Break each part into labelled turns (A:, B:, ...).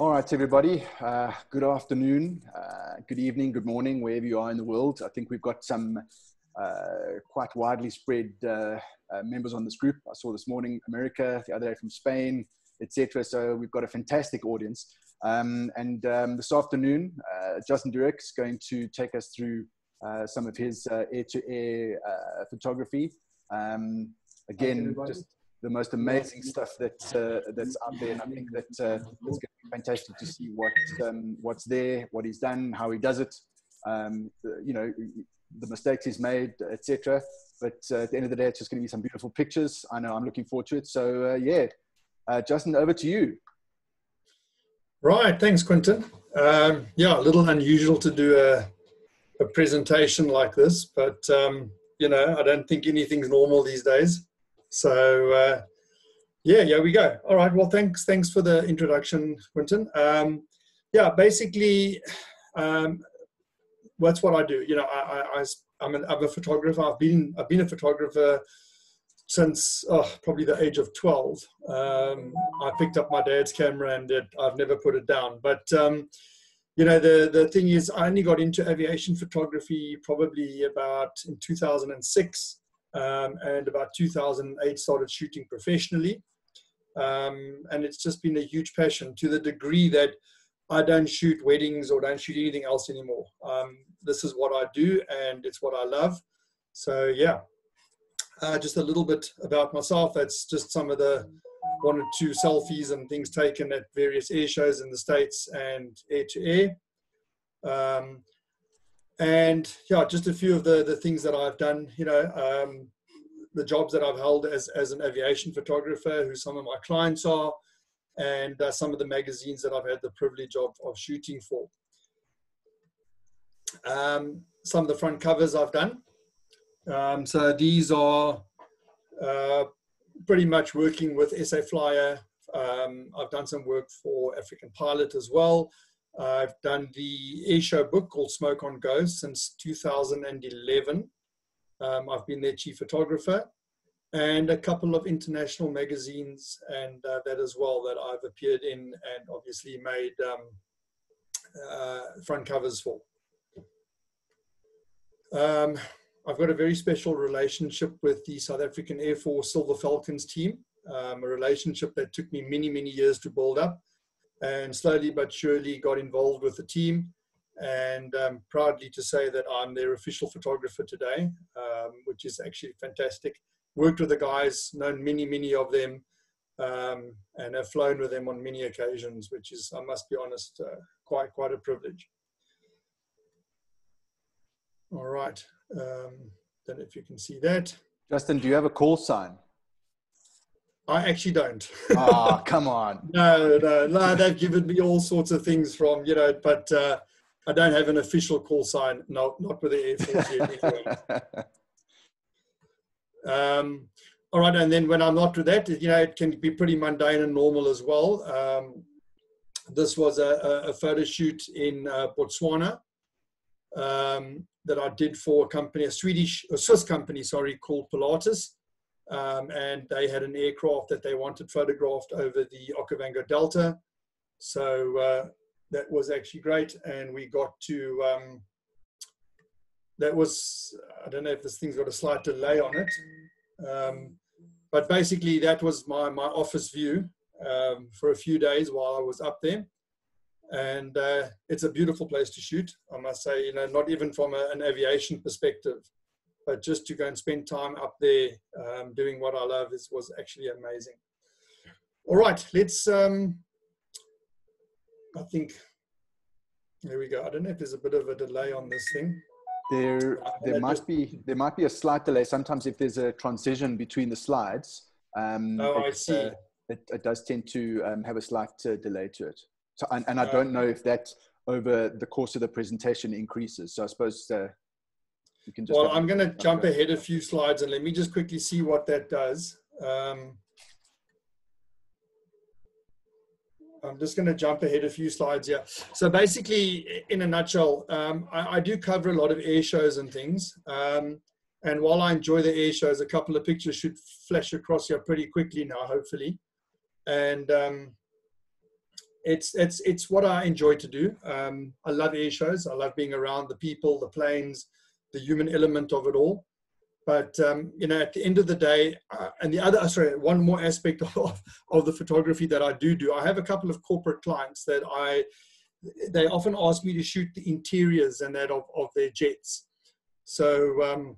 A: All right, everybody. Uh, good afternoon, uh, good evening, good morning, wherever you are in the world. I think we've got some quite widely spread uh, uh, members on this group. I saw this morning America, the other day from Spain, etc. So we've got a fantastic audience. Um, and um, this afternoon, uh, Justin de Reuck is going to take us through some of his air-to-air photography. Um, again, just the most amazing stuff that uh, that's out there, and I think that uh, it's going to be fantastic to see what um, what's there, what he's done, how he does it, um, you know, the mistakes he's made, etc. But uh, at the end of the day, it's just going to be some beautiful pictures. I know I'm looking forward to it. So uh, yeah, uh, Justin, over to you.
B: Right, thanks, Quintin. Um, yeah, a little unusual to do a, a presentation like this, but um, you know, I don't think anything's normal these days. So uh, yeah, yeah, we go. All right. Well, thanks, thanks for the introduction, Quintin. Um, yeah, basically, um, that's what I do. You know, I, I, I'm, an, I'm a photographer. I've been I've been a photographer since oh, probably the age of 12. Um, I picked up my dad's camera and it, I've never put it down. But um, you know, the the thing is, I only got into aviation photography probably about in 2006 um, and about 2008 started shooting professionally. Um, and it's just been a huge passion to the degree that I don't shoot weddings or don't shoot anything else anymore. Um, this is what I do and it's what I love. So, yeah, uh, just a little bit about myself. That's just some of the one or two selfies and things taken at various air shows in the States and air to air. Um, and yeah, just a few of the, the things that I've done, you know, um, the jobs that I've held as, as an aviation photographer, who some of my clients are, and uh, some of the magazines that I've had the privilege of, of shooting for. Um, some of the front covers I've done. Um, so these are uh, pretty much working with SA Flyer. Um, I've done some work for African Pilot as well. I've done the airshow book called Smoke on Go since 2011. Um, I've been their chief photographer and a couple of international magazines and uh, that as well that I've appeared in and obviously made um, uh, front covers for. Um, I've got a very special relationship with the South African Air Force Silver Falcons team, um, a relationship that took me many, many years to build up and slowly but surely got involved with the team and um, proudly to say that I'm their official photographer today, um, which is actually fantastic. Worked with the guys, known many, many of them, um, and have flown with them on many occasions, which is, I must be honest, uh, quite quite a privilege. All right, um, don't know if you can see that.
A: Justin, do you have a call sign?
B: I actually don't.
A: Oh, come on.
B: no, no, no. They've given me all sorts of things from, you know, but uh, I don't have an official call sign. No, not with the Air Force yet. um, all right, and then when I'm not with that, you know, it can be pretty mundane and normal as well. Um, this was a, a, photo shoot in uh, Botswana um, that I did for a company, a Swedish, a Swiss company, sorry, called Pilatus um, and they had an aircraft that they wanted photographed over the Okavango Delta. So uh, that was actually great, and we got to. Um, that was I don't know if this thing's got a slight delay on it, um, but basically that was my my office view um, for a few days while I was up there, and uh, it's a beautiful place to shoot. I must say, you know, not even from a, an aviation perspective but just to go and spend time up there um, doing what I love is, was actually amazing. All right, let's, um, I think, there we go. I don't know if there's a bit of a delay on this thing.
A: There, uh, there might be there might be a slight delay. Sometimes if there's a transition between the slides, um,
B: oh, it, I see. Uh,
A: it, it, does tend to um, have a slight uh, delay to it. So, and, and I don't know if that over the course of the presentation increases. So I suppose uh,
B: you can just well, I'm going to jump ahead a few slides and let me just quickly see what that does. Um, I'm just going to jump ahead a few slides here. So basically, in a nutshell, um, I, I, do cover a lot of air shows and things. Um, and while I enjoy the air shows, a couple of pictures should flash across here pretty quickly now, hopefully. And um, it's it's it's what I enjoy to do. Um, I love air shows. I love being around the people, the planes, the human element of it all. But um, you know, at the end of the day, uh, and the other uh, sorry, one more aspect of of the photography that I do do, I have a couple of corporate clients that I they often ask me to shoot the interiors and that of, of their jets. So um,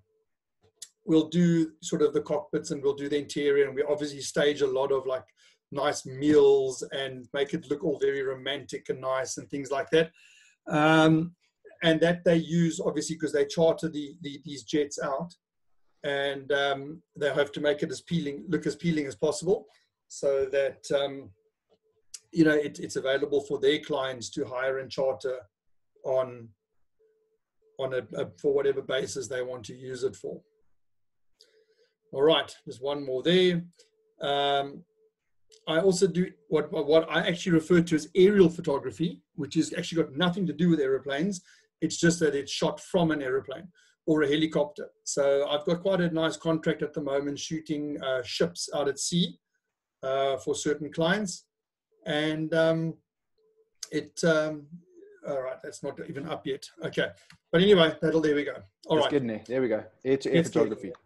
B: we'll do sort of the cockpits and we'll do the interior, and we obviously stage a lot of like nice meals and make it look all very romantic and nice and things like that. Um, and that they use obviously because they charter the, the, these jets out and um, they have to make it as peeling look as peeling as possible so that um, you know it, it's available for their clients to hire and charter on on a, a, for whatever basis they want to use it for. All right there's one more there. Um, I also do what, what I actually refer to as aerial photography, which is actually got nothing to do with aeroplanes. It's just that it's shot from an aeroplane or a helicopter. So I've got quite a nice contract at the moment shooting uh, ships out at sea uh, for certain clients. And um, it, um, all right, that's not even up yet. Okay. But anyway, that'll, there we go. All
A: it's
B: right.
A: getting there. There we go. Air to air it's photography.
B: Getting,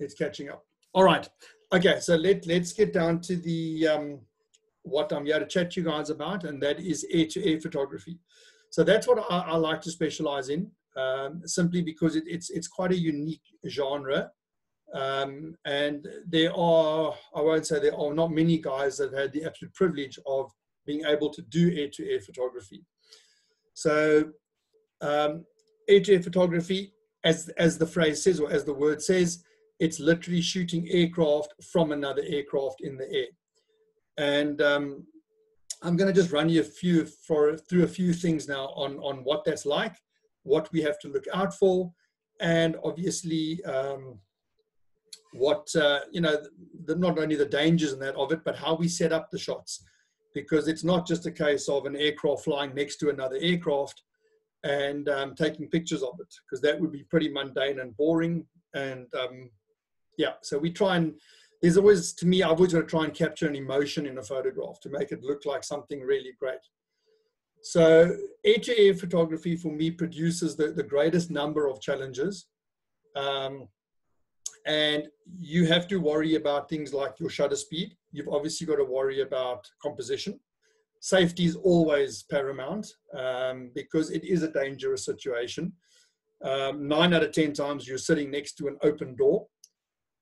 B: it's catching up. All right. Okay, so let, let's get down to the um, what I'm here to chat to you guys about, and that is air-to-air photography. So that's what I, I like to specialize in, um, simply because it, it's, it's quite a unique genre. Um, and there are, I won't say there are not many guys that had the absolute privilege of being able to do air-to-air photography. So um, air-to-air photography, as, as the phrase says, or as the word says, it's literally shooting aircraft from another aircraft in the air. And um, I'm going to just run you a few for through a few things now on on what that's like, what we have to look out for, and obviously um, what uh, you know, the, not only the dangers and that of it, but how we set up the shots, because it's not just a case of an aircraft flying next to another aircraft and um, taking pictures of it, because that would be pretty mundane and boring and um, yeah, so we try and there's always to me I've always got to try and capture an emotion in a photograph to make it look like something really great. So air-to-air photography for me produces the, the greatest number of challenges. Um, and you have to worry about things like your shutter speed. You've obviously got to worry about composition. Safety is always paramount um, because it is a dangerous situation. Um, nine out of 10 times you're sitting next to an open door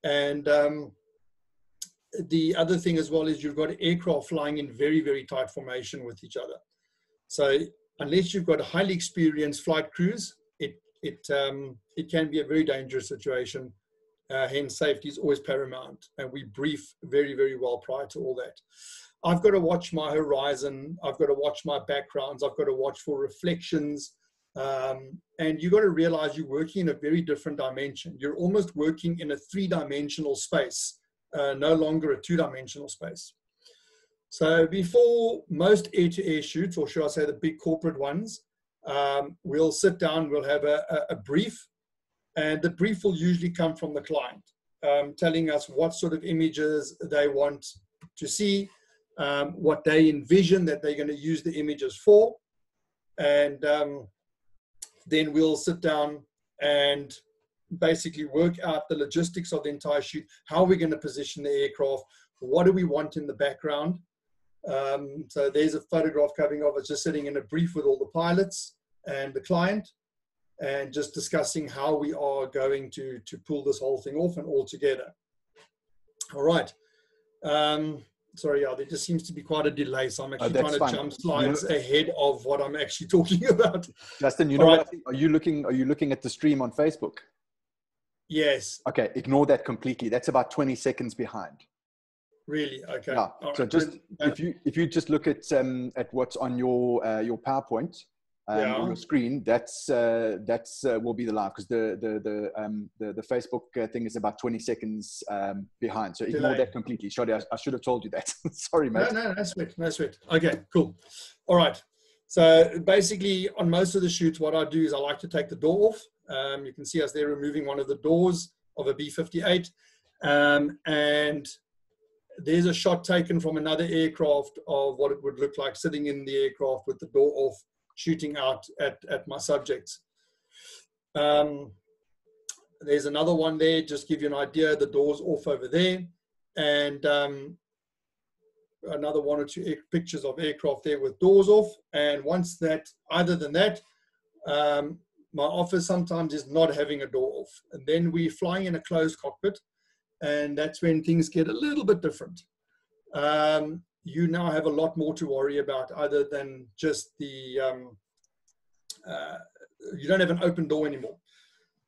B: and um, the other thing as well is you've got aircraft flying in very, very tight formation with each other. So unless you've got highly experienced flight crews, it, it, um, it can be a very dangerous situation. Uh, hence, safety is always paramount. And we brief very, very well prior to all that. I've got to watch my horizon. I've got to watch my backgrounds. I've got to watch for reflections. Um, and you've got to realize you're working in a very different dimension. You're almost working in a three dimensional space, uh, no longer a two dimensional space. So before most air to air shoots, or should I say the big corporate ones, um, we'll sit down, we'll have a, a, brief, and the brief will usually come from the client, um, telling us what sort of images they want to see, um, what they envision that they're going to use the images for, and um, then we'll sit down and basically work out the logistics of the entire shoot. How we're we going to position the aircraft? What do we want in the background? Um, so there's a photograph coming of us just sitting in a brief with all the pilots and the client and just discussing how we are going to, to pull this whole thing off and all together. All right. Um, sorry, yeah, there just seems to be quite a delay, so I'm oh, actually oh, trying to fine. jump slides you know, ahead of what I'm actually talking about.
A: Justin, you know right. what? Are you looking? Are you looking at the stream on Facebook?
B: Yes.
A: Okay, ignore that completely. That's about 20 seconds behind.
B: Really? Okay.
A: Yeah. All so right. just if you if you just look at um, at what's on your uh, your PowerPoint, um,
B: Yeah.
A: on your screen, that's uh, that's uh, will be the live because the the the um, the, the Facebook uh, thing is about 20 seconds um, behind. So ignore
B: Delay.
A: that completely. Sorry, I, I should have told you that. Sorry,
B: No,
A: mate.
B: no, no sweat, no sweat. Okay, cool. All right. So basically, on most of the shoots, what I do is I like to take the door off. Um, you can see us there removing one of the doors of a B-58. Um, and there's a shot taken from another aircraft of what it would look like sitting in the aircraft with the door off, shooting out at, at my subjects. Um, there's another one there, just give you an idea, the door's off over there. And um, another one or two pictures of aircraft there with doors off. And once that, other than that, um, my office sometimes is not having a door off. And then we're flying in a closed cockpit, and that's when things get a little bit different. Um, you now have a lot more to worry about other than just the, um, uh, you don't have an open door anymore.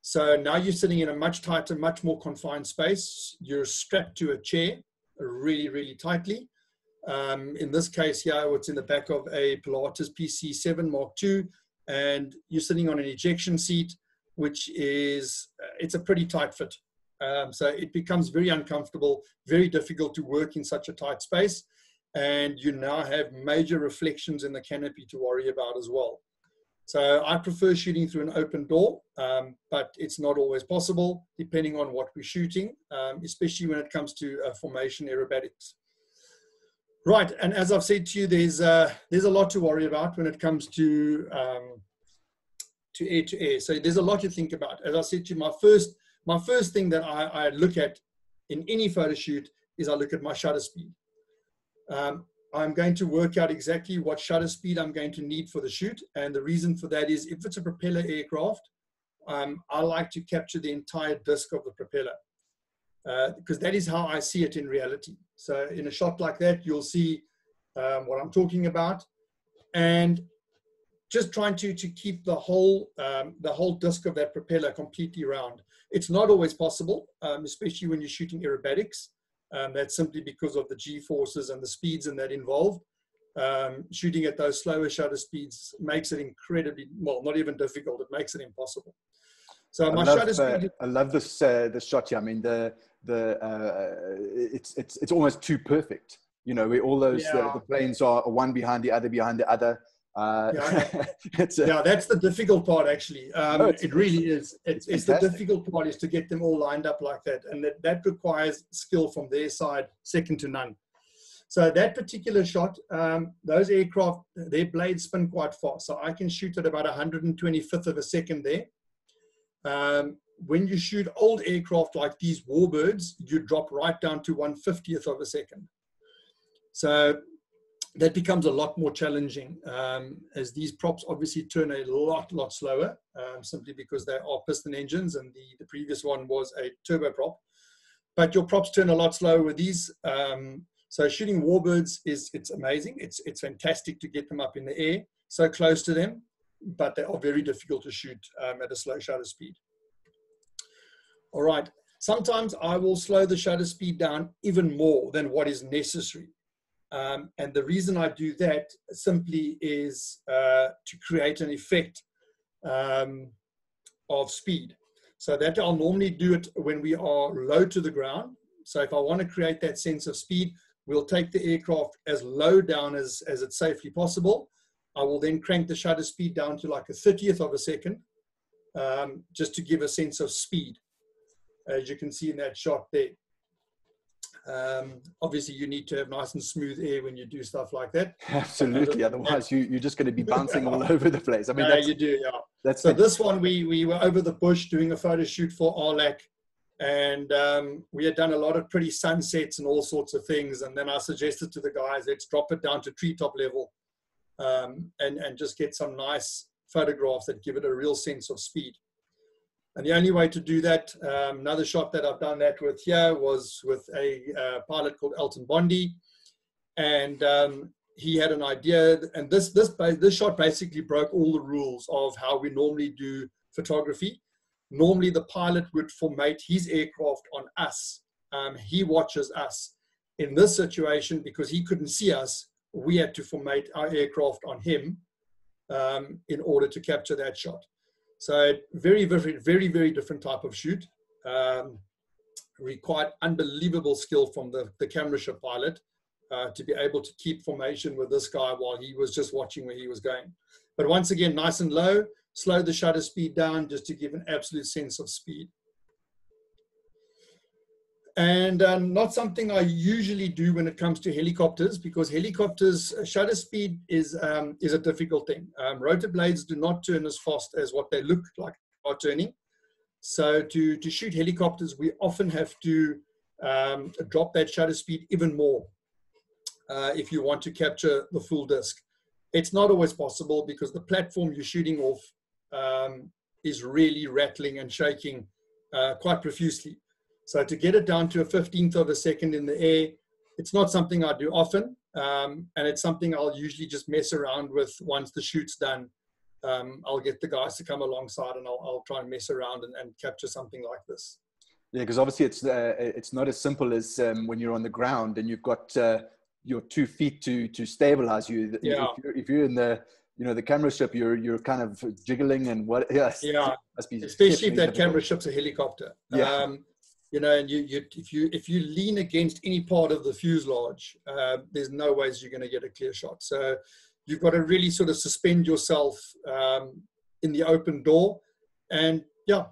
B: So now you're sitting in a much tighter, much more confined space. You're strapped to a chair really, really tightly. Um, in this case here, it's in the back of a Pilatus PC7 Mark II, and you're sitting on an ejection seat, which is, uh, it's a pretty tight fit. Um, so it becomes very uncomfortable, very difficult to work in such a tight space. And you now have major reflections in the canopy to worry about as well. So I prefer shooting through an open door, um, but it's not always possible depending on what we're shooting, um, especially when it comes to uh, formation aerobatics. Right, and as I've said to you, there's uh, there's a lot to worry about when it comes to um, to air to air. So there's a lot to think about. As I said to you, my first my first thing that I, I look at in any photo shoot is I look at my shutter speed. Um, I'm going to work out exactly what shutter speed I'm going to need for the shoot. And the reason for that is if it's a propeller aircraft, um, I like to capture the entire disc of the propeller uh, because that is how I see it in reality. So in a shot like that, you'll see um, what I'm talking about. And just trying to, to keep the whole, um, the whole disc of that propeller completely round. It's not always possible, um, especially when you're shooting aerobatics. Um, that's simply because of the G forces and the speeds in that involved. Um, shooting at those slower shutter speeds makes it incredibly, well, not even difficult, it makes it impossible. So
A: I
B: my
A: love,
B: shutter
A: uh,
B: speed,
A: I love this uh, this shot here. I mean, the the uh, it's it's it's almost too perfect. You know, where all those
B: Yeah.
A: uh, the planes are one behind the other behind the other. Uh,
B: Yeah.
A: a,
B: yeah, that's the difficult part actually. Um,
A: No,
B: it really is. It's,
A: it's
B: it's the difficult part is to get them all lined up like that. And that, that requires skill from their side, second to none. So that particular shot, um, those aircraft, their blades spin quite fast. So I can shoot at about 125th of a second there. Um, when you shoot old aircraft like these warbirds, you drop right down to 150th of a second. So that becomes a lot more challenging um, as these props obviously turn a lot, lot slower um, simply because they are piston engines and the, the previous one was a turboprop. But your props turn a lot slower with these. Um, so shooting warbirds is it's amazing. It's it's fantastic to get them up in the air so close to them, but they are very difficult to shoot um, at a slow shutter speed. All right. Sometimes I will slow the shutter speed down even more than what is necessary. Um, and the reason I do that simply is uh, to create an effect um, of speed. So that I'll normally do it when we are low to the ground. So if I want to create that sense of speed, we'll take the aircraft as low down as, as it's safely possible. I will then crank the shutter speed down to like a 30th of a second, um, just to give a sense of speed, as you can see in that shot there. Um, obviously, you need to have nice and smooth air when you do stuff like that.
A: absolutely. Otherwise, you you're just going to be bouncing all over the place. I mean,
B: Uh,
A: that's,
B: you do, yeah.
A: that's
B: So this one, we we were over the bush doing a photo shoot for Arlac, and um, we had done a lot of pretty sunsets and all sorts of things. And then I suggested to the guys, let's drop it down to treetop level, um, and and just get some nice photographs that give it a real sense of speed. And the only way to do that, um, another shot that I've done that with here was with a uh, pilot called Elton Bondi, and um, he had an idea. And this this this shot basically broke all the rules of how we normally do photography. Normally, the pilot would formate his aircraft on us. Um, he watches us. In this situation, because he couldn't see us, we had to formate our aircraft on him um, in order to capture that shot. So very, very, very, very different type of shoot. Um, required unbelievable skill from the, the camera ship pilot uh, to be able to keep formation with this guy while he was just watching where he was going. But once again, nice and low, slow the shutter speed down just to give an absolute sense of speed. And uh, not something I usually do when it comes to helicopters because helicopters uh, shutter speed is um, is a difficult thing. Um, rotor blades do not turn as fast as what they look like are turning. So to, to shoot helicopters, we often have to um, drop that shutter speed even more uh, if you want to capture the full disk. It's not always possible because the platform you're shooting off um, is really rattling and shaking uh, quite profusely. So to get it down to a 15th of a second in the air, it's not something I do often. Um, and it's something I'll usually just mess around with once the shoot's done. Um, I'll get the guys to come alongside and I'll, I'll try and mess around and, and capture something like this.
A: Yeah, because obviously it's uh, it's not as simple as um, when you're on the ground and you've got uh, your two feet to to stabilize you.
B: Yeah.
A: If you're, if you're in the you know the camera ship, you're you're kind of jiggling and what? Yes.
B: Yeah. Especially if that camera ship's a helicopter.
A: Yeah.
B: Um, you know, and you, you if you if you lean against any part of the fuselage, uh, there's no ways you're going to get a clear shot. So you've got to really sort of suspend yourself um, in the open door, and yeah,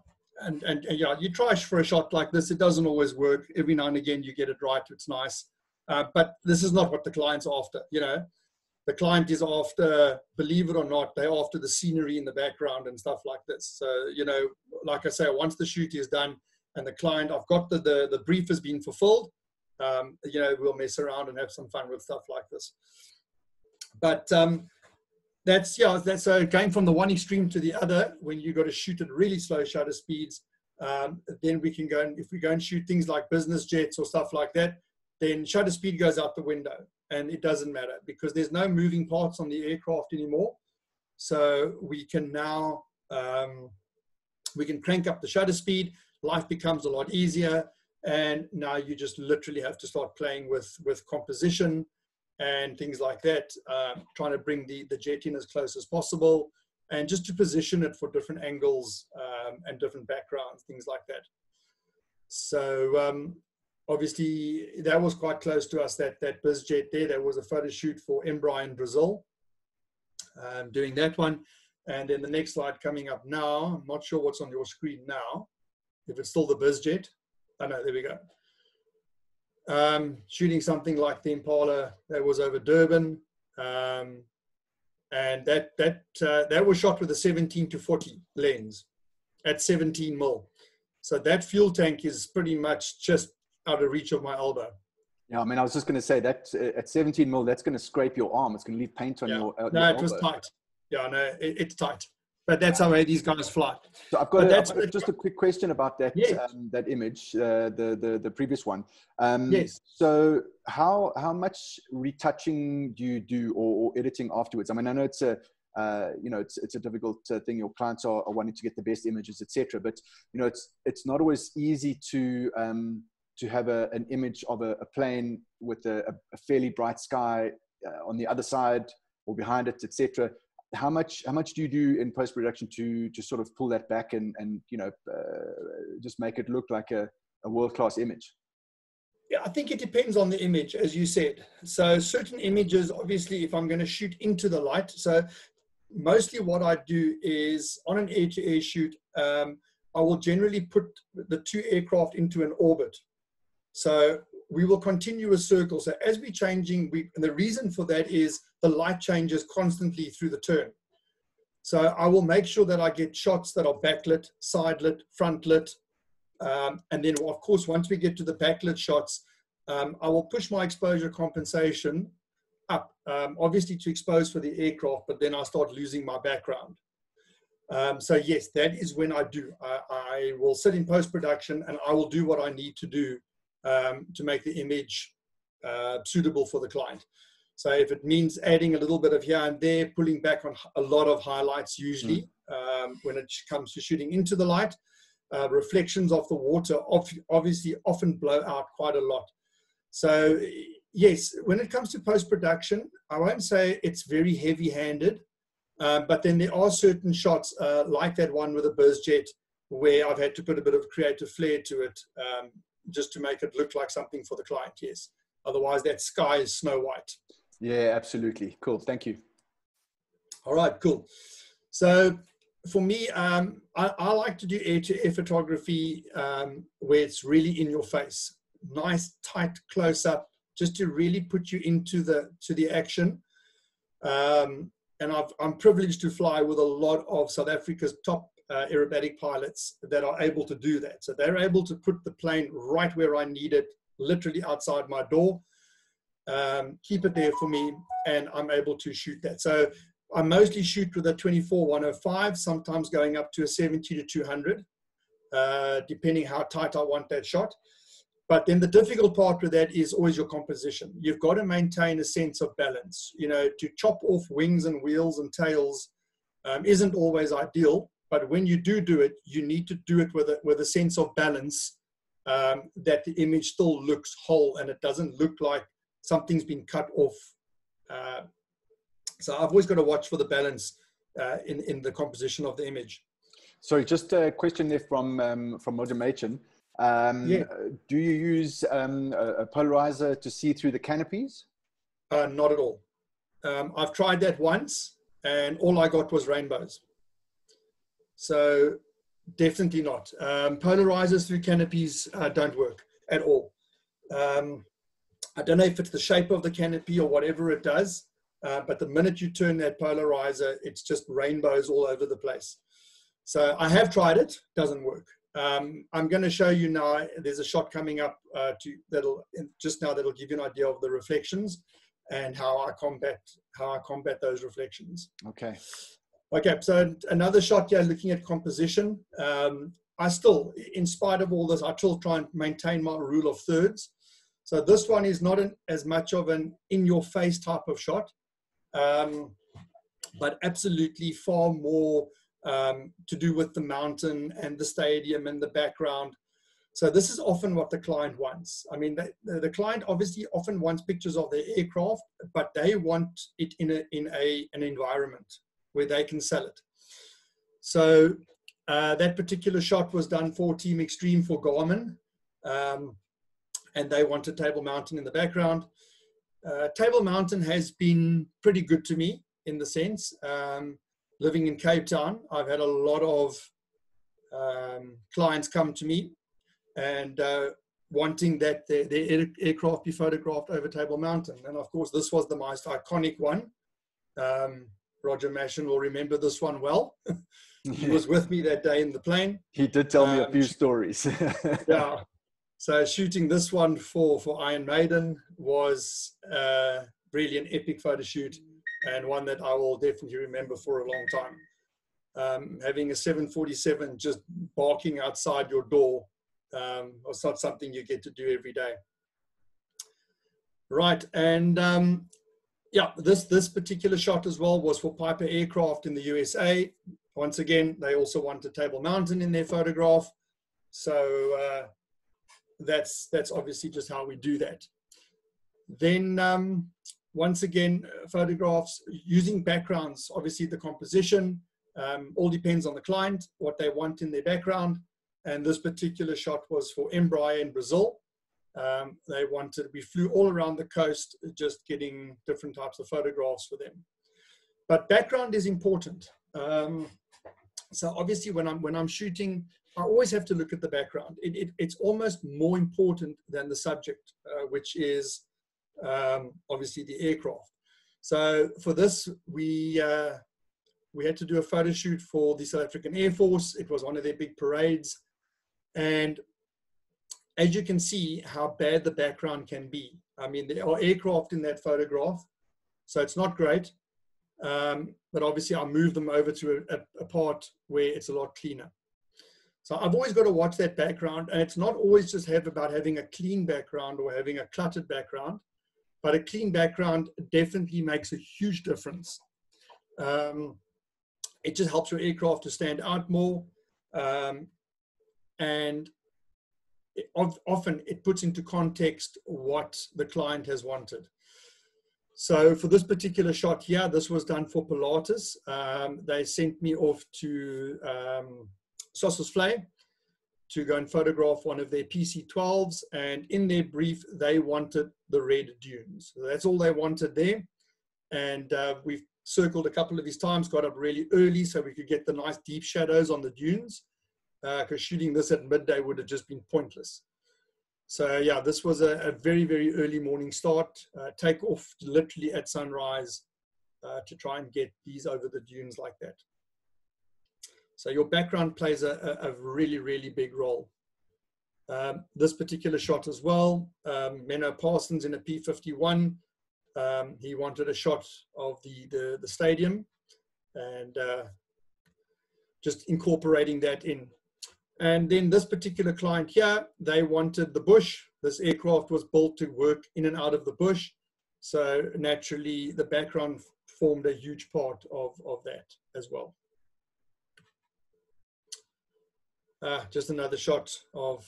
B: and, and, and yeah, you try for a shot like this. It doesn't always work. Every now and again, you get it right. It's nice. Uh, but this is not what the client's after. You know, the client is after, believe it or not, they're after the scenery in the background and stuff like this. So you know, like I say, once the shoot is done and the client, I've got the the, the brief has been fulfilled. Um, you know, we'll mess around and have some fun with stuff like this. But um, that's yeah, that's uh, going from the one extreme to the other. When you've got to shoot at really slow shutter speeds, um, then we can go and if we go and shoot things like business jets or stuff like that, then shutter speed goes out the window and it doesn't matter because there's no moving parts on the aircraft anymore. So we can now um, we can crank up the shutter speed. Life becomes a lot easier, and now you just literally have to start playing with with composition and things like that, um, trying to bring the the jet in as close as possible, and just to position it for different angles um, and different backgrounds, things like that. So um, obviously that was quite close to us that that bizjet there. That was a photo shoot for Embraer in brazil um, doing that one. And then the next slide coming up now i'm not sure what's on your screen now if it's still the bizjet oh no there we go um, shooting something like the impala that was over durban um, and that that uh, that was shot with a 17 to 40 lens at 17 mil so that fuel tank is pretty much just out of reach of my elbow.
A: Yeah, I mean, I was just going to say that uh, at 17 mil, that's going to scrape your arm. It's going to leave paint on
B: yeah.
A: your. Uh,
B: no,
A: your
B: it was tight. Yeah, no, it, it's tight. But that's how these guys fly.
A: So I've got, a, I've got just a quick question about that
B: yes.
A: um, that image, uh, the, the the previous one. Um,
B: yes.
A: So how how much retouching do you do or, or editing afterwards? I mean, I know it's a uh, you know, it's, it's a difficult uh, thing. Your clients are, are, wanting to get the best images, etc. But you know, it's it's not always easy to um, to have a, an image of a, a plane with a, a, fairly bright sky uh, on the other side or behind it, etc. How much how much do you do in post production to to sort of pull that back and and you know uh, just make it look like a, a world class image?
B: Yeah, I think it depends on the image, as you said. So certain images, obviously, if I'm going to shoot into the light, so mostly what I do is on an air-to-air shoot, um, I will generally put the two aircraft into an orbit. So we will continue a circle. So as we're changing, we, and the reason for that is the light changes constantly through the turn. So I will make sure that I get shots that are backlit, side lit, front lit. Um, and then of course, once we get to the backlit shots, um, I will push my exposure compensation up, um, obviously to expose for the aircraft, but then I start losing my background. Um, so yes, that is when I do. I, I will sit in post-production and I will do what I need to do um, to make the image uh, suitable for the client. So if it means adding a little bit of here and there, pulling back on a lot of highlights usually mm. um, when it comes to shooting into the light, uh, reflections of the water obviously often blow out quite a lot. So yes, when it comes to post-production, I won't say it's very heavy-handed, Uh, but then there are certain shots uh, like that one with a bizjet where I've had to put a bit of creative flair to it um, just to make it look like something for the client. Yes. Otherwise, that sky is snow white.
A: Yeah, absolutely. Cool. Thank you.
B: All right, cool. So for me, um, I, I, like to do air-to-air photography um, where it's really in your face, nice, tight close-up, just to really put you into the to the action. Um, and i am privileged to fly with a lot of South Africa's top uh, aerobatic pilots that are able to do that. So they're able to put the plane right where I need it, literally outside my door, um, keep it there for me, and I'm able to shoot that. So I mostly shoot with a 24 105, sometimes going up to a 70 to 200, uh, depending how tight I want that shot. But then the difficult part with that is always your composition. You've got to maintain a sense of balance. You know, to chop off wings and wheels and tails um, isn't always ideal. But when you do do it, you need to do it with a, with a sense of balance um, that the image still looks whole and it doesn't look like something's been cut off. Uh, so I've always got to watch for the balance uh, in, in the composition of the image.
A: Sorry, just a question there from, um, from Roger Machin. Um, yeah. Do you use um, a, polarizer to see through the canopies?
B: Uh, not at all. Um, I've tried that once, and all I got was rainbows. So definitely not. Um, polarizers through canopies uh, don't work at all. Um, I don't know if it's the shape of the canopy or whatever it does, uh, but the minute you turn that polarizer, it's just rainbows all over the place. So I have tried it, doesn't work. Um, I'm going to show you now. There's a shot coming up uh, to that'll just now that'll give you an idea of the reflections and how I combat how I combat those reflections.
A: Okay.
B: Okay. So another shot here, looking at composition. Um, I still, in spite of all this, I still try and maintain my rule of thirds. So this one is not an, as much of an in-your-face type of shot, um, but absolutely far more um, to do with the mountain and the stadium and the background. So this is often what the client wants. I mean, the, the client obviously often wants pictures of their aircraft, but they want it in a in a an environment where they can sell it. So uh, that particular shot was done for Team Extreme for Garmin, um, and they wanted Table Mountain in the background. Uh, Table Mountain has been pretty good to me in the sense. Um, living in Cape Town, I've had a lot of um, clients come to me and uh, wanting that their, their, aircraft be photographed over Table Mountain. And of course, this was the most iconic one. Um, Roger Machin will remember this one well. he was with me that day in the plane.
A: He did tell me a few um, stories.
B: yeah. So shooting this one for, for Iron Maiden was uh, really an epic photo shoot and one that I will definitely remember for a long time. Um, having a 747 just barking outside your door um, was not something you get to do every day. Right, and um, yeah, this this particular shot as well was for Piper Aircraft in the USA. Once again, they also wanted Table Mountain in their photograph, so uh, that's that's obviously just how we do that. Then um, once again, uh, photographs using backgrounds, obviously the composition, um, all depends on the client, what they want in their background. And this particular shot was for Embraer in Brazil. Um, they wanted, we flew all around the coast, just getting different types of photographs for them. But background is important. Um, so obviously when I'm, when I'm shooting, I always have to look at the background. It, it, it's almost more important than the subject, uh, which is um, obviously the aircraft. So for this, we uh, we had to do a photo shoot for the South African Air Force. It was one of their big parades, and as you can see, how bad the background can be. I mean, there are aircraft in that photograph, so it's not great. Um, but obviously, I move them over to a, a part where it's a lot cleaner. So I've always got to watch that background, and it's not always just have about having a clean background or having a cluttered background but a clean background definitely makes a huge difference. Um, it just helps your aircraft to stand out more. Um, and often it puts into context what the client has wanted. So for this particular shot here, this was done for Pilatus. Um, they sent me off to um, Sossusvlei to go and photograph one of their PC-12s. And in their brief, they wanted the red dunes. So that's all they wanted there. And uh, we've circled a couple of these times, got up really early so we could get the nice deep shadows on the dunes. Because uh, shooting this at midday would have just been pointless. So yeah, this was a, a very, very early morning start. Uh, take off literally at sunrise uh, to try and get these over the dunes like that. So your background plays a, a really, really big role. Um, this particular shot as well, um, Menno Parsons in a P51, um, he wanted a shot of the, the, the stadium and uh, just incorporating that in. And then this particular client here, they wanted the bush. This aircraft was built to work in and out of the bush. So naturally, the background formed a huge part of, of that as well. Uh, just another shot of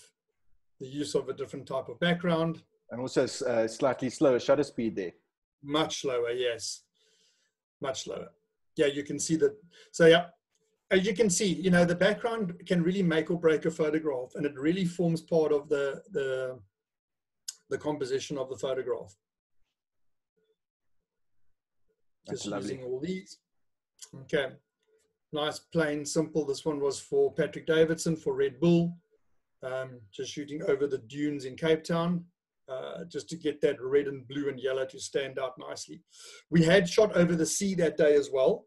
B: the use of a different type of background.
A: And also uh, slightly slower shutter speed there.
B: Much slower, yes. Much slower. Yeah, you can see that. So yeah, as you can see, you know, the background can really make or break a photograph and it really forms part of the, the, the composition of the photograph. That's Just lovely. using all these. Okay. Nice, plain, simple. This one was for Patrick Davidson for Red Bull. Um, just shooting over the dunes in Cape Town. Uh, just to get that red and blue and yellow to stand out nicely. We had shot over the sea that day as well.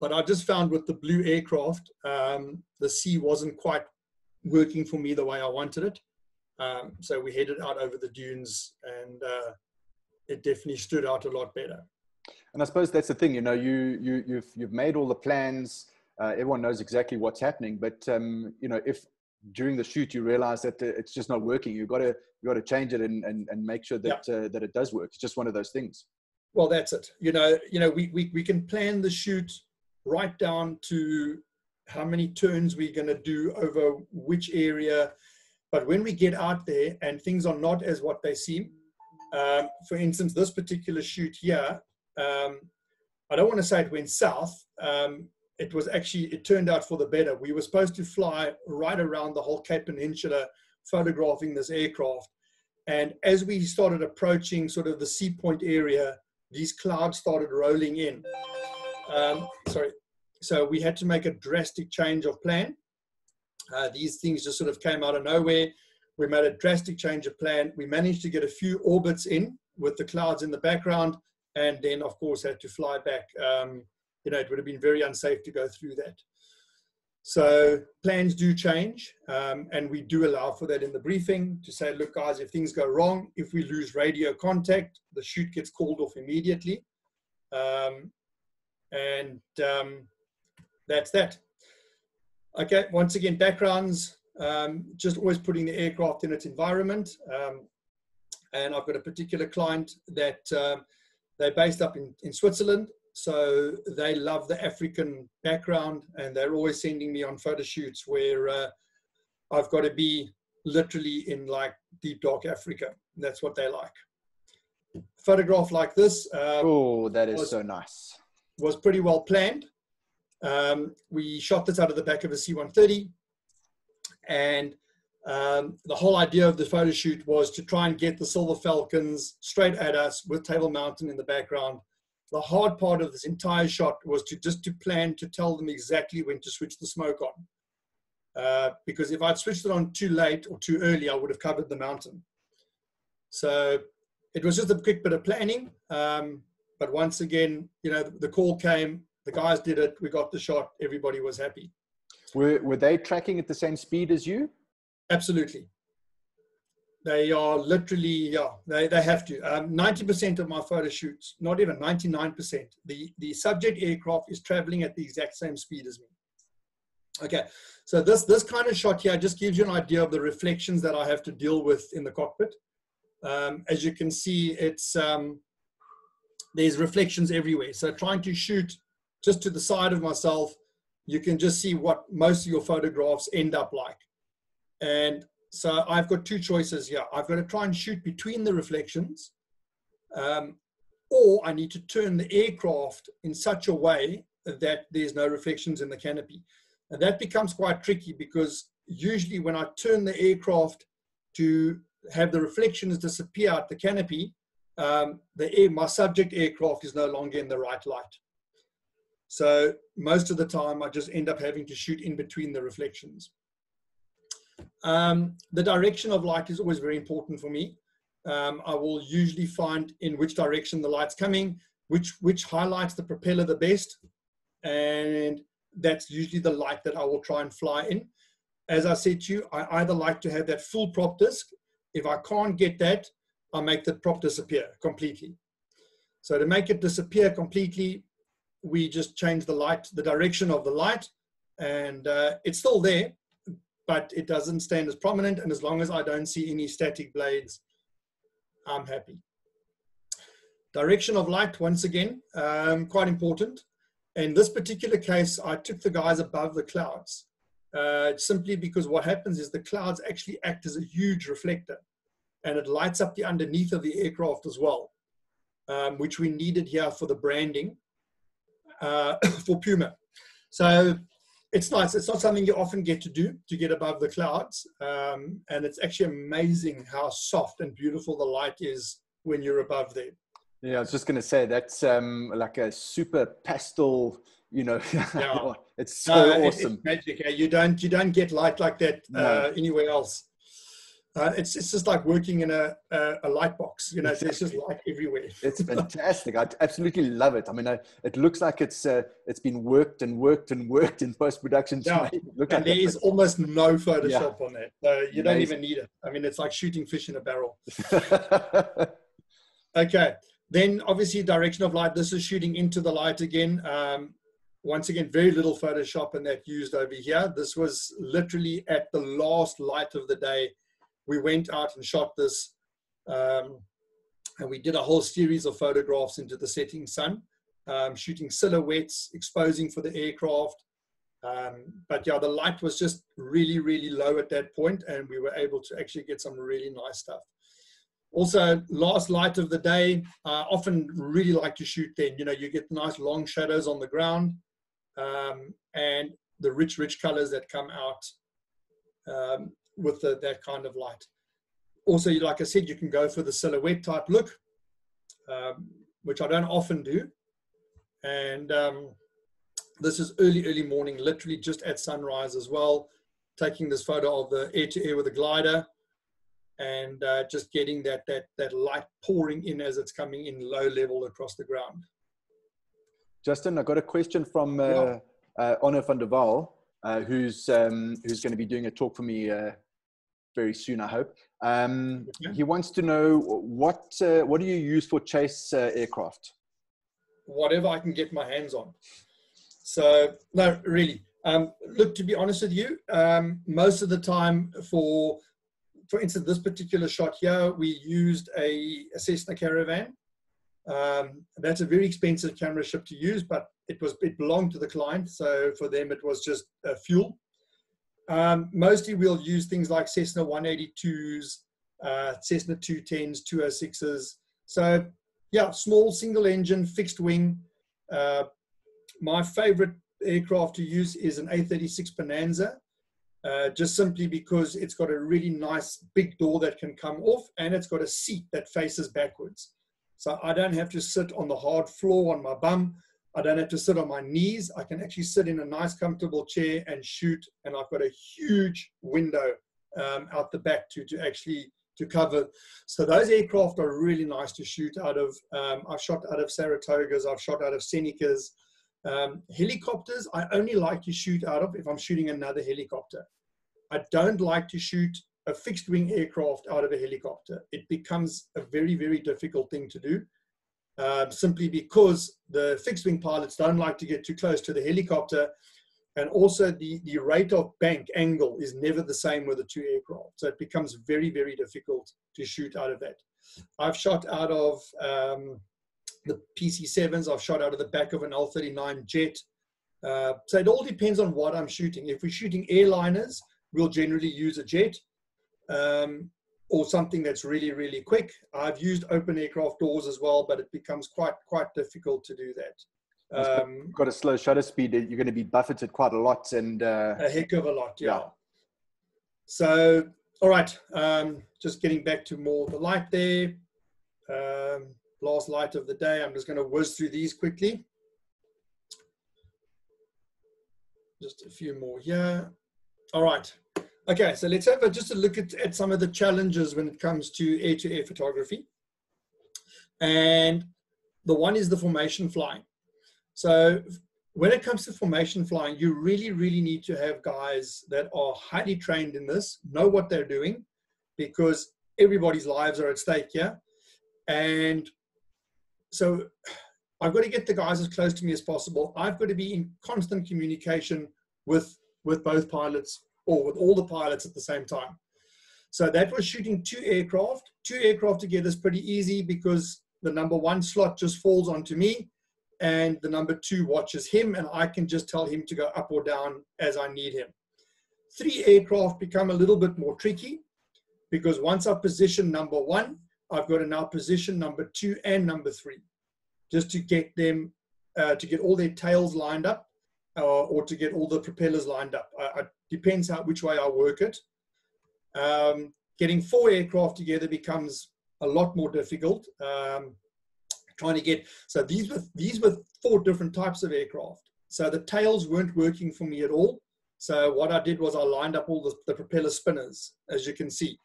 B: But I just found with the blue aircraft, um, the sea wasn't quite working for me the way I wanted it. Um, so we headed out over the dunes and uh, it definitely stood out a lot better.
A: And I suppose that's the thing, you know, you, you, you've, you've made all the plans, uh, everyone knows exactly what's happening, but, um, you know, if during the shoot you realize that uh, it's just not working, you've got to, you got to change it and, and, and make sure that, yeah. uh, that it does work. It's just one of those things.
B: Well, that's it. You know, you know, we, we, we can plan the shoot right down to how many turns we're going to do over which area. But when we get out there and things are not as what they seem, um, for instance, this particular shoot here, um, I don't want to say it went south. Um, it was actually, it turned out for the better. We were supposed to fly right around the whole Cape Peninsula photographing this aircraft. And as we started approaching sort of the sea point area, these clouds started rolling in. Um, sorry. So we had to make a drastic change of plan. Uh, these things just sort of came out of nowhere. We made a drastic change of plan. We managed to get a few orbits in with the clouds in the background, and then, of course, had to fly back. Um, you know, it would have been very unsafe to go through that. So plans do change, um, and we do allow for that in the briefing to say, look, guys, if things go wrong, if we lose radio contact, the shoot gets called off immediately. Um, and um, that's that. Okay, once again, backgrounds, um, just always putting the aircraft in its environment. Um, and I've got a particular client that um, they're based up in, in Switzerland. So they love the African background and they're always sending me on photo shoots where uh, I've got to be literally in like deep dark Africa. That's what they like. Photograph like this.
A: Oh, that is was, so nice
B: was pretty well planned. Um, we shot this out of the back of a C-130, and um, the whole idea of the photo shoot was to try and get the Silver Falcons straight at us with Table Mountain in the background. The hard part of this entire shot was to just to plan to tell them exactly when to switch the smoke on. Uh, because if I'd switched it on too late or too early, I would have covered the mountain. So it was just a quick bit of planning. Um, but once again, you know, the call came, the guys did it, we got the shot, everybody was happy.
A: Were, were they tracking at the same speed as you?
B: Absolutely. They are literally, yeah, they, they have to. Um, 90% of my photo shoots, not even 99%, the, the subject aircraft is traveling at the exact same speed as me. Okay, so this, this kind of shot here just gives you an idea of the reflections that I have to deal with in the cockpit. Um, as you can see, it's, um, there's reflections everywhere. So trying to shoot just to the side of myself, you can just see what most of your photographs end up like. And so I've got two choices here. I've got to try and shoot between the reflections. Um, or I need to turn the aircraft in such a way that there's no reflections in the canopy. And that becomes quite tricky because usually when I turn the aircraft to have the reflections disappear out the canopy, um, the air, my subject aircraft is no longer in the right light. So most of the time I just end up having to shoot in between the reflections. Um, the direction of light is always very important for me. Um, I will usually find in which direction the light's coming, which, which highlights the propeller the best, and that's usually the light that I will try and fly in. As I said to you, I either like to have that full prop disc. If I can't get that, I make the prop disappear completely. So to make it disappear completely, we just change the light, the direction of the light, and uh, it's still there, but it doesn't stand as prominent. And as long as I don't see any static blades, I'm happy. Direction of light, once again, um, quite important. In this particular case, I took the guys above the clouds uh, simply because what happens is the clouds actually act as a huge reflector and it lights up the underneath of the aircraft as well, um, which we needed here for the branding uh, for Puma. So it's nice. It's not something you often get to do to get above the clouds. Um, and it's actually amazing how soft and beautiful the light is when you're above there.
A: Yeah, I was just going to say that's um, like a super pastel. You know, yeah. it's so uh, awesome. It's
B: magic. You don't you don't get light like that no. uh, anywhere else. Uh, it's it's just like working in a a, a light box. You know, exactly. there's just light everywhere.
A: it's fantastic. I absolutely love it. I mean, I, it looks like it's uh, it's been worked and worked and worked in post production.
B: Yeah. and like there is almost no Photoshop yeah. on that. So you Amazing. don't even need it. I mean, it's like shooting fish in a barrel. okay. Then obviously direction of light, this is shooting into the light again. Um, once again, very little Photoshop in that used over here. This was literally at the last light of the day. We went out and shot this um, and we did a whole series of photographs into the setting sun, um, shooting silhouettes, exposing for the aircraft. Um, but yeah, the light was just really, really low at that point and we were able to actually get some really nice stuff. Also, last light of the day, I often really like to shoot then. You know, you get nice long shadows on the ground um, and the rich, rich colors that come out um, with the, that kind of light. Also, like I said, you can go for the silhouette type look, um, which I don't often do. And um, this is early, early morning, literally just at sunrise as well. Taking this photo of the air to air with a glider and uh, just getting that, that, that light pouring in as it's coming in low level across the ground.
A: Justin, I got a question from uh, yeah. uh, Honor van der Waal, uh, who's, um, who's going to be doing a talk for me uh, very soon, I hope. Um. He wants to know what, uh, what do you use for chase uh, aircraft?
B: Whatever I can get my hands on. So, no, really. Um, look, to be honest with you, um, most of the time for for instance, this particular shot here, we used a, a Cessna Caravan. Um, that's a very expensive camera ship to use, but it was it belonged to the client, so for them it was just uh, fuel. Um, mostly we'll use things like Cessna 182s, uh, Cessna 210s, 206s. So yeah, small single engine, fixed wing. Uh, my favorite aircraft to use is an A36 Bonanza uh, just simply because it's got a really nice big door that can come off and it's got a seat that faces backwards. So I don't have to sit on the hard floor on my bum. I don't have to sit on my knees. I can actually sit in a nice comfortable chair and shoot. And I've got a huge window um, out the back to, to actually to cover. So those aircraft are really nice to shoot out of. Um, I've shot out of Saratogas. I've shot out of Senecas. Um, helicopters, I only like to shoot out of if I'm shooting another helicopter. I don't like to shoot a fixed wing aircraft out of a helicopter. It becomes a very, very difficult thing to do um, simply because the fixed wing pilots don't like to get too close to the helicopter. And also the, the rate of bank angle is never the same with the two aircraft. So it becomes very, very difficult to shoot out of that. I've shot out of um, the PC7s. I've shot out of the back of an L39 jet. Uh, so it all depends on what I'm shooting. If we're shooting airliners, we'll generally use a jet. Um, or something that's really, really quick. I've used open aircraft doors as well, but it becomes quite, quite difficult to do that.
A: Um, got a slow shutter speed. You're going to be buffeted quite a lot, and uh,
B: a heck of a lot. Yeah. yeah. So, all right. Um, just getting back to more the light there. Um, last light of the day. I'm just going to whiz through these quickly. Just a few more here. All right. Okay, so let's have a, just a look at, at some of the challenges when it comes to air-to-air -air photography. And the one is the formation flying. So when it comes to formation flying, you really, really need to have guys that are highly trained in this, know what they're doing, because everybody's lives are at stake here. And so I've got to get the guys as close to me as possible. I've got to be in constant communication with with both pilots or with all the pilots at the same time. So that was shooting two aircraft. Two aircraft together is pretty easy because the number one slot just falls onto me and the number two watches him and I can just tell him to go up or down as I need him. Three aircraft become a little bit more tricky because once I position number one, I've got to now position number two and number three just to get them, uh, to get all their tails lined up uh, or to get all the propellers lined up. It depends how, which way I work it. Um, getting four aircraft together becomes a lot more difficult. Um, trying to get so these were these were four different types of aircraft. So the tails weren't working for me at all. So what I did was I lined up all the, the propeller spinners, as you can see.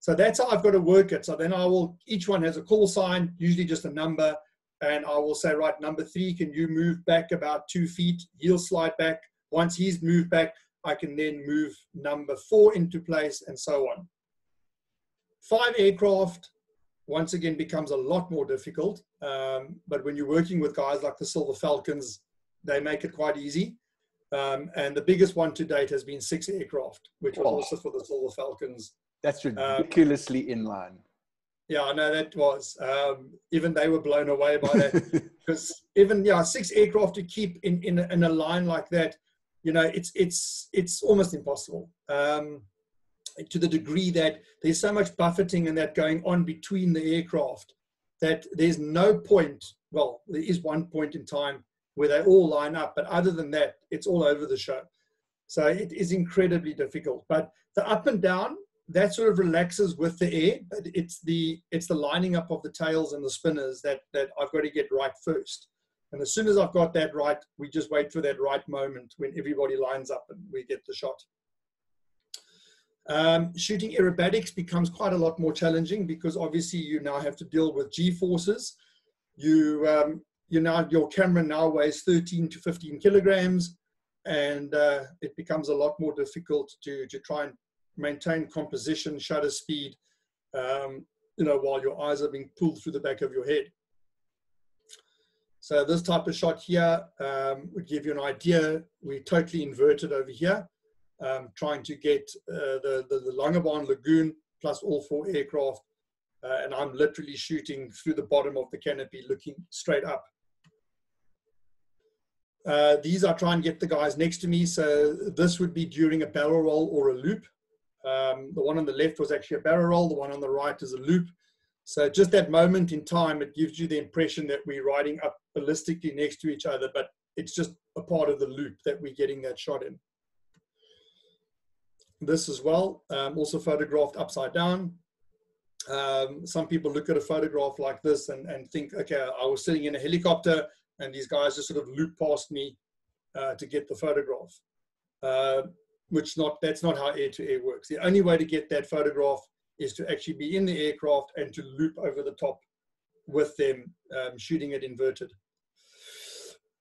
B: So that's how I've got to work it. So then I will, each one has a call sign, usually just a number, and I will say, right, number three, can you move back about two feet? He'll slide back. Once he's moved back, I can then move number four into place and so on. Five aircraft, once again, becomes a lot more difficult. Um, but when you're working with guys like the Silver Falcons, they make it quite easy. Um, and the biggest one to date has been six aircraft, which was oh. also for the Silver Falcons.
A: That's um, ridiculously um, in line.
B: Yeah, I know that was. Um, even they were blown away by that because even yeah, six aircraft to keep in, in in a line like that, you know, it's it's it's almost impossible. Um, to the degree that there's so much buffeting and that going on between the aircraft that there's no point. Well, there is one point in time where they all line up, but other than that, it's all over the show. So it is incredibly difficult. But the up and down that sort of relaxes with the air, but it's the it's the lining up of the tails and the spinners that that I've got to get right first. And as soon as I've got that right, we just wait for that right moment when everybody lines up and we get the shot. Um, shooting aerobatics becomes quite a lot more challenging because obviously you now have to deal with G forces. You um, you now your camera now weighs 13 to 15 kilograms, and uh, it becomes a lot more difficult to to try and maintain composition, shutter speed, um, you know, while your eyes are being pulled through the back of your head. So this type of shot here um, would give you an idea. We totally inverted over here, um, trying to get uh, the, the, the Lagoon plus all four aircraft. Uh, and I'm literally shooting through the bottom of the canopy, looking straight up. Uh, these I try and get the guys next to me. So this would be during a barrel roll or a loop. Um, the one on the left was actually a barrel roll. The one on the right is a loop. So just that moment in time, it gives you the impression that we're riding up ballistically next to each other, but it's just a part of the loop that we're getting that shot in. This as well, um, also photographed upside down. Um, some people look at a photograph like this and, and think, okay, I was sitting in a helicopter and these guys just sort of loop past me uh, to get the photograph. Uh, which not that's not how air to air works. The only way to get that photograph is to actually be in the aircraft and to loop over the top with them, um, shooting it inverted.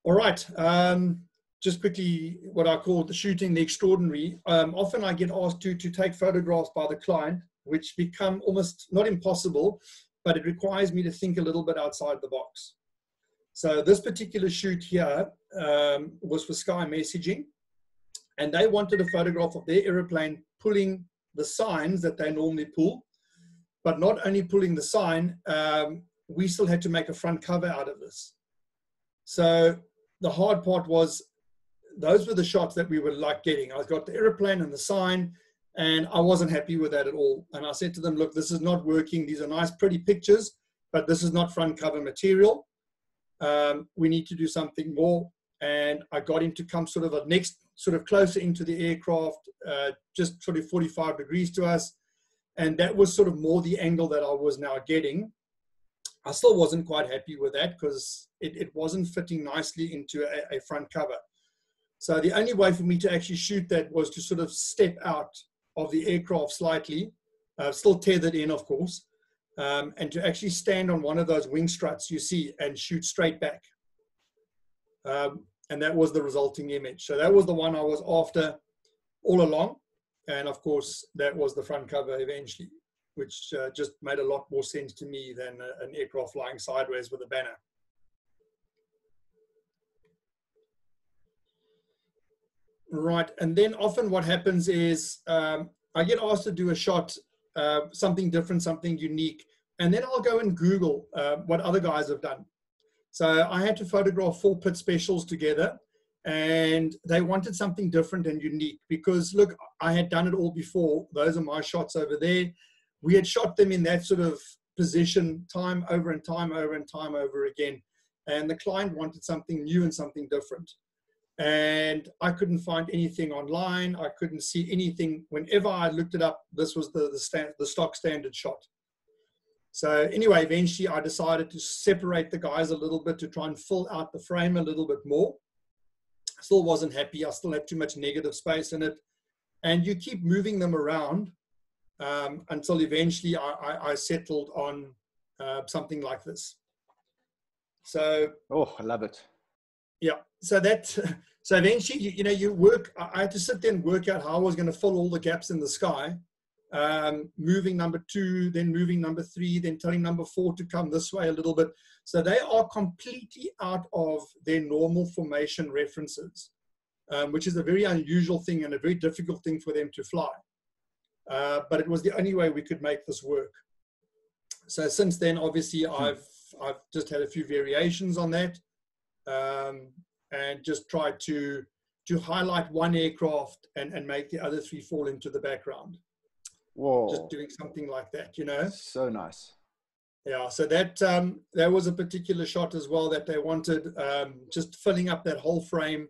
B: All right, um, just quickly, what I call the shooting the extraordinary. Um, often I get asked to, to take photographs by the client, which become almost not impossible, but it requires me to think a little bit outside the box. So this particular shoot here um, was for Sky Messaging and they wanted a photograph of their aeroplane pulling the signs that they normally pull, but not only pulling the sign, um, we still had to make a front cover out of this. So the hard part was those were the shots that we were like getting. I got the aeroplane and the sign, And I wasn't happy with that at all. And I said to them, look, this is not working. These are nice, pretty pictures, but this is not front cover material. Um, we need to do something more. And I got him to come sort of a next, sort of closer into the aircraft, uh, just sort of 45 degrees to us. And that was sort of more the angle that I was now getting. I still wasn't quite happy with that because it, it wasn't fitting nicely into a, a front cover. So the only way for me to actually shoot that was to sort of step out of the aircraft slightly, uh, still tethered in, of course, um, and to actually stand on one of those wing struts you see and shoot straight back. Um, and that was the resulting image. So that was the one I was after all along. And of course, that was the front cover eventually, which uh, just made a lot more sense to me than uh, an aircraft flying sideways with a banner. Right. And then often what happens is um, I get asked to do a shot, uh, something different, something unique. And then I'll go and Google uh, what other guys have done. So I had to photograph four Pitts Specials together and they wanted something different and unique because look, I had done it all before. Those are my shots over there. We had shot them in that sort of position time over and time over and time over again. And the client wanted something new and something different and I couldn't find anything online. I couldn't see anything. Whenever I looked it up, this was the the, stand, the stock standard shot. So anyway, eventually I decided to separate the guys a little bit to try and fill out the frame a little bit more. Still wasn't happy. I still had too much negative space in it, and you keep moving them around um, until eventually I, I, I settled on uh, something like this. So
A: oh, I love it.
B: Yeah. So that so eventually you, you know you work. I had to sit there and work out how I was going to fill all the gaps in the sky. Um, moving number two, then moving number three, then telling number four to come this way a little bit. So they are completely out of their normal formation references, um, which is a very unusual thing and a very difficult thing for them to fly. Uh, but it was the only way we could make this work. So since then, obviously, hmm. I've I've just had a few variations on that um, and just tried to to highlight one aircraft and, and make the other three fall into the background.
A: Whoa.
B: Just doing something like that, you know?
A: So nice.
B: Yeah, so that um, that was a particular shot as well that they wanted, um, just filling up that whole frame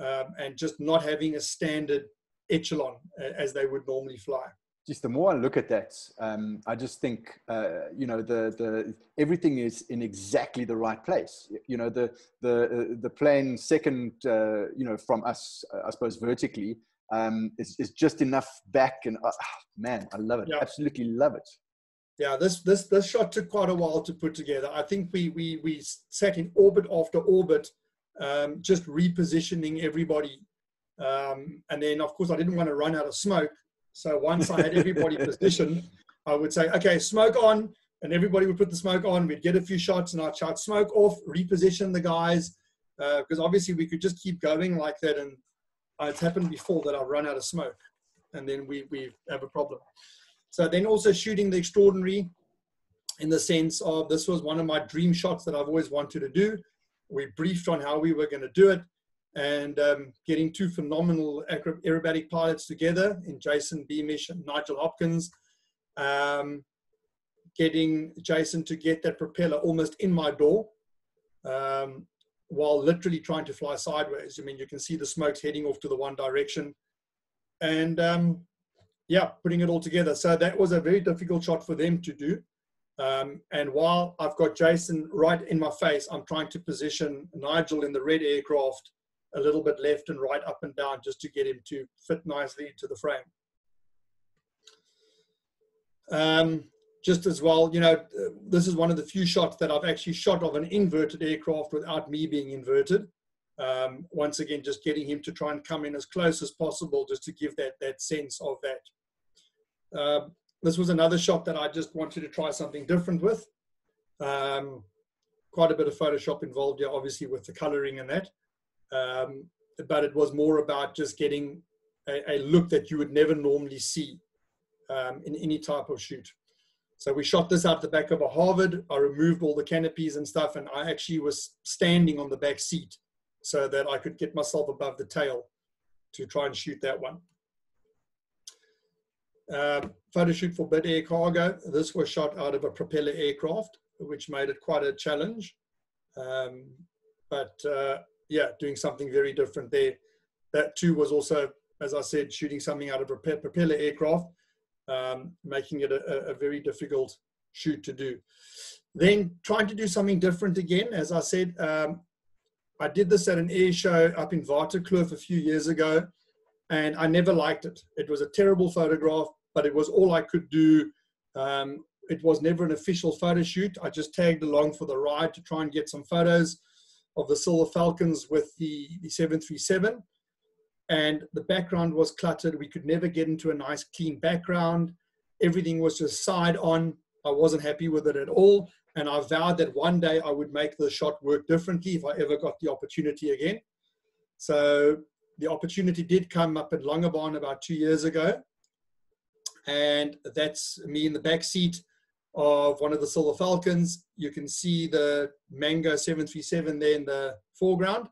B: um, and just not having a standard echelon as they would normally fly
A: just the more I look at that, um, I just think uh, you know the the everything is in exactly the right place. You know the the uh, the plane second uh, you know from us, uh, I suppose vertically um, is is just enough back and uh, man, I love it. Yeah. Absolutely love it.
B: Yeah, this this this shot took quite a while to put together. I think we we we sat in orbit after orbit, um, just repositioning everybody, um, and then of course I didn't want to run out of smoke. So once I had everybody positioned, I would say, okay, smoke on, and everybody would put the smoke on. We'd get a few shots, and I'd shout smoke off, reposition the guys, because uh, obviously we could just keep going like that. And it's happened before that I've run out of smoke, and then we we have a problem. So then also shooting the extraordinary, in the sense of this was one of my dream shots that I've always wanted to do. We briefed on how we were going to do it and um, getting two phenomenal aerobatic pilots together in Jason Beamish and Nigel Hopkins. Um, getting Jason to get that propeller almost in my door um, while literally trying to fly sideways. I mean, you can see the smokes heading off to the one direction. And um, yeah, putting it all together. So that was a very difficult shot for them to do. Um, and while I've got Jason right in my face, I'm trying to position Nigel in the red aircraft a little bit left and right, up and down, just to get him to fit nicely into the frame. Um, just as well, you know, this is one of the few shots that I've actually shot of an inverted aircraft without me being inverted. Um, once again, just getting him to try and come in as close as possible, just to give that that sense of that. Uh, this was another shot that I just wanted to try something different with. Um, quite a bit of Photoshop involved here, obviously, with the coloring and that. Um, but it was more about just getting a, a, look that you would never normally see um, in any type of shoot. So we shot this out the back of a Harvard. I removed all the canopies and stuff, and I actually was standing on the back seat so that I could get myself above the tail to try and shoot that one. Uh, photo shoot for Bidair Cargo. This was shot out of a propeller aircraft, which made it quite a challenge. Um, but uh, yeah, doing something very different there. That too was also, as I said, shooting something out of a propeller aircraft, um, making it a, a, very difficult shoot to do. Then trying to do something different again, as I said, um, I did this at an air show up in Waterkloof a few years ago, and I never liked it. It was a terrible photograph, but it was all I could do. Um, it was never an official photo shoot. I just tagged along for the ride to try and get some photos of the Silver Falcons with the, the 737. And the background was cluttered. We could never get into a nice, clean background. Everything was just side on. I wasn't happy with it at all. And I vowed that one day I would make the shot work differently if I ever got the opportunity again. So the opportunity did come up at Langebaan about two years ago. And that's me in the back seat of one of the Silver Falcons. You can see the Mango 737 there in the foreground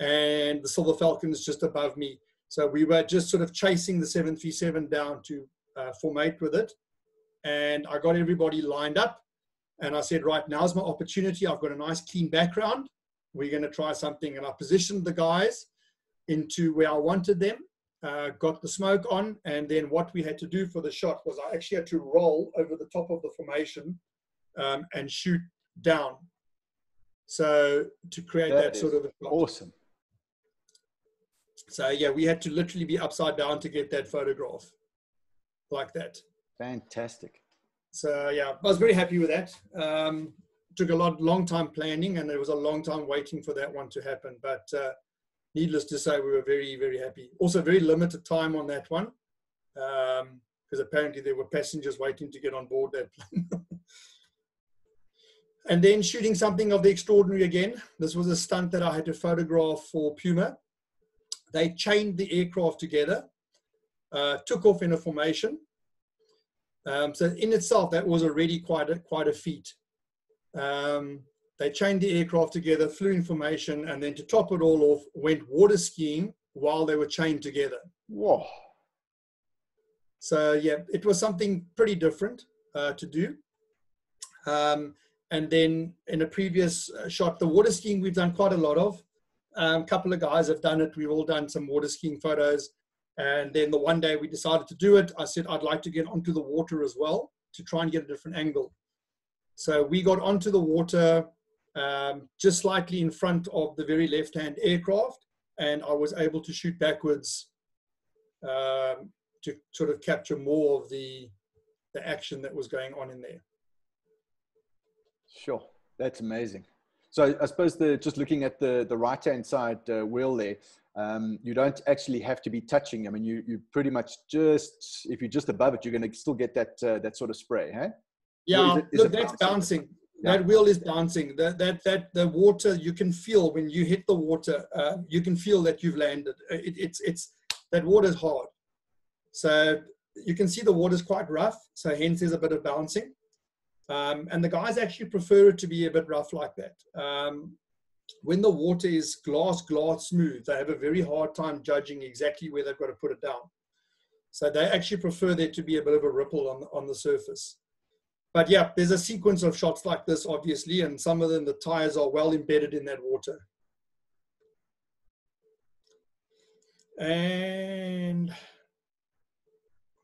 B: and the Silver Falcons just above me. So we were just sort of chasing the 737 down to uh, formate with it. And I got everybody lined up. And I said, right, now's my opportunity. I've got a nice clean background. We're going to try something. And I positioned the guys into where I wanted them uh, got the smoke on, and then what we had to do for the shot was I actually had to roll over the top of the formation um, and shoot down. So to create that, that sort of
A: awesome.
B: So yeah, we had to literally be upside down to get that photograph, like that.
A: Fantastic.
B: So yeah, I was very happy with that. Um, took a lot, long time planning, and there was a long time waiting for that one to happen. But uh, needless to say, we were very, very happy. Also, very limited time on that one because um, apparently there were passengers waiting to get on board that plane. and then shooting something of the extraordinary again. This was a stunt that I had to photograph for Puma. They chained the aircraft together, uh, took off in a formation. Um, so in itself, that was already quite a, quite a feat. Um, they chained the aircraft together, flew information, and then to top it all off, went water skiing while they were chained together.
A: Whoa.
B: So, yeah, it was something pretty different uh, to do. Um, and then in a previous uh, shot, the water skiing we've done quite a lot of. A um, couple of guys have done it. We've all done some water skiing photos. And then the one day we decided to do it, I said I'd like to get onto the water as well to try and get a different angle. So we got onto the water um, just slightly in front of the very left-hand aircraft, and I was able to shoot backwards um, to sort of capture more of the the action that was going on in there.
A: Sure, that's amazing. So I suppose the just looking at the the right hand side uh, wheel there, um, you don't actually have to be touching. I mean, you you pretty much just if you're just above it, you're going to still get that uh, that sort of spray, huh?
B: Yeah, it, look, that's bouncing. bouncing that wheel is bouncing that that that the water you can feel when you hit the water uh, you can feel that you've landed. Uh, it, it's it's that water is hard. So you can see the water is quite rough so hence there's a bit of bouncing. Um, and the guys actually prefer it to be a bit rough like that. Um, when the water is glass glass smooth they have a very hard time judging exactly where they've got to put it down. So they actually prefer there to be a bit of a ripple on, on the surface but yeah, there's a sequence of shots like this, obviously, and some of them, the tires are well embedded in that water. And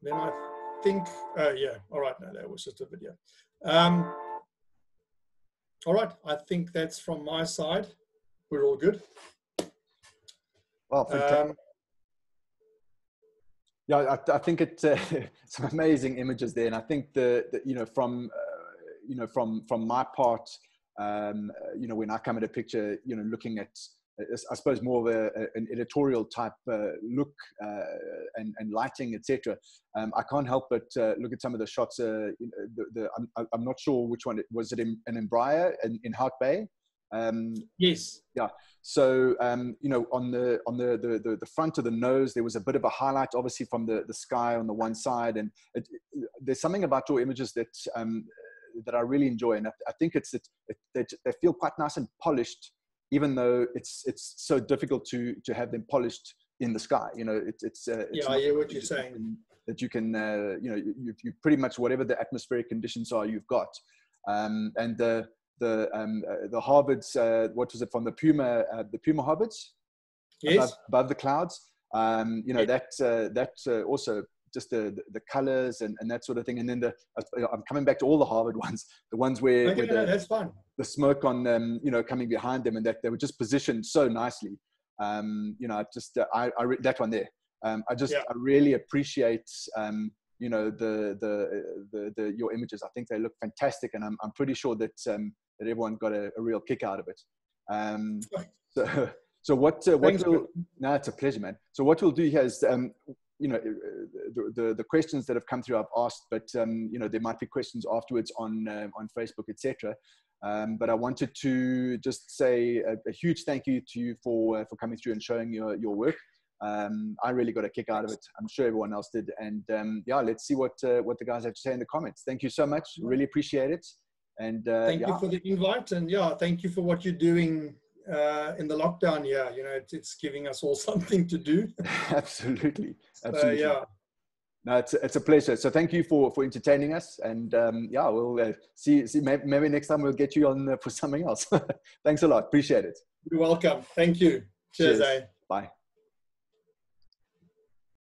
B: then I think, uh, yeah, all right, no, that was just a video. Um, all right, I think that's from my side. We're all good.
A: Well, um, yeah, I, I think it's uh, some amazing images there, and I think the, the you know from uh, you know from from my part, um, uh, you know when I come at a picture, you know looking at I suppose more of a, an editorial type uh, look uh, and, and, lighting, etc. Um, I can't help but uh, look at some of the shots. Uh, the, the, I'm, I'm, not sure which one it was. It in, an Embraer in, in Hout Bay?
B: Um, yes.
A: Yeah. So um, you know, on the on the, the the front of the nose, there was a bit of a highlight, obviously from the the sky on the one side, and it, it, there's something about your images that um, that I really enjoy, and I, I think it's it, they, they feel quite nice and polished, even though it's it's so difficult to to have them polished in the sky. You know, it's it's
B: uh, it's yeah, I hear what you're saying.
A: that you can, uh, you know, you, you pretty much whatever the atmospheric conditions are, you've got. Um, and the the um, uh, the Harvards, uh, what was it from the Puma, uh, the Puma Harvards,
B: yes,
A: above, above the clouds. Um, you know yeah. that uh, that uh, also just the, the colors and, and that sort of thing. And then the I'm coming back to all the Harvard ones, the ones where, where the,
B: that's fun.
A: the smoke on them, you know, coming behind them, and that they were just positioned so nicely. Um, you know, just uh, I, I re- that one there. Um, I just yeah. I really appreciate um, you know the, the the the your images. I think they look fantastic, and I'm I'm pretty sure that um, that everyone got a, a real kick out of it. Um, so so what uh, what Thanks, we'll, no, it's a pleasure, man. So what we'll do here is um, you know the, the, the questions that have come through I've asked, but um, you know there might be questions afterwards on uh, on Facebook, etc. Um, but I wanted to just say a, a, huge thank you to you for uh, for coming through and showing your your work. Um, I really got a kick out of it. I'm sure everyone else did. And um, yeah, let's see what uh, what the guys have to say in the comments. Thank you so much. Really appreciate it. And
B: uh, thank
A: yeah.
B: you for the invite. And yeah, thank you for what you're doing uh, in the lockdown. Yeah, you know, it's, it's giving us all something to do.
A: Absolutely. Absolutely. yeah. No, it's, it's a pleasure. So thank you for, for entertaining us. And um, yeah, we'll uh, see, see maybe, maybe, next time we'll get you on uh, for something else. Thanks a lot. Appreciate it.
B: You're welcome. Thank you. Cheers. Cheers. Eh?
A: Bye.